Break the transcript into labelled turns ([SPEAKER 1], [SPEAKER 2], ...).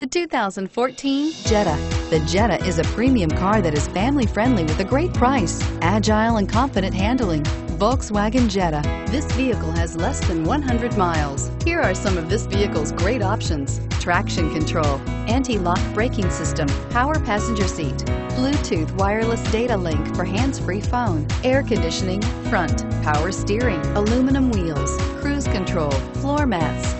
[SPEAKER 1] The 2014 Jetta. The Jetta is a premium car that is family friendly with a great price, agile and confident handling. Volkswagen Jetta. This vehicle has less than 100 miles. Here are some of this vehicle's great options. Traction control, anti-lock braking system, power passenger seat, Bluetooth wireless data link for hands-free phone, air conditioning, front, power steering, aluminum wheels, cruise control, floor mats,